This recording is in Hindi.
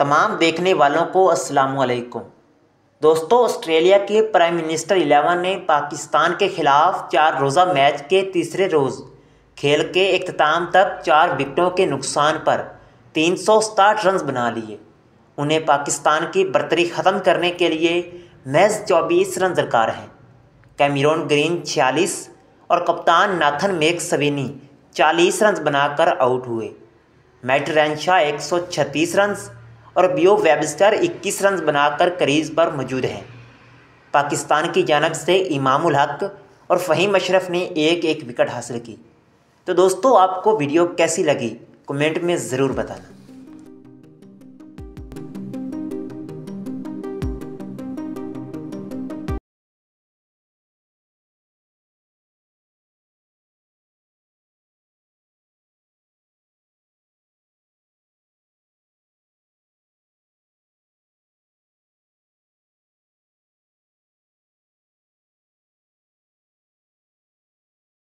तमाम देखने वालों को अस्सलाम वालेकुम दोस्तों, ऑस्ट्रेलिया के प्राइम मिनिस्टर इलेवन ने पाकिस्तान के खिलाफ चार रोज़ा मैच के तीसरे रोज़ खेल के अख्ताम तक चार विकटों के नुकसान पर तीन रन बना लिए। उन्हें पाकिस्तान की बर्तरी ख़त्म करने के लिए महज चौबीस रन दरकार हैं। कैमरून ग्रीन छियालीस और कप्तान नाथन मेक सवीनी चालीस रन बनाकर आउट हुए। मैट एक सौ छत्तीस रन और बियो वेबस्टर 21 रन बनाकर करीज पर मौजूद हैं। पाकिस्तान की जानब से इमामुल हक और फ़हीम अशरफ ने एक एक विकेट हासिल की। तो दोस्तों, आपको वीडियो कैसी लगी? कमेंट में ज़रूर बताना।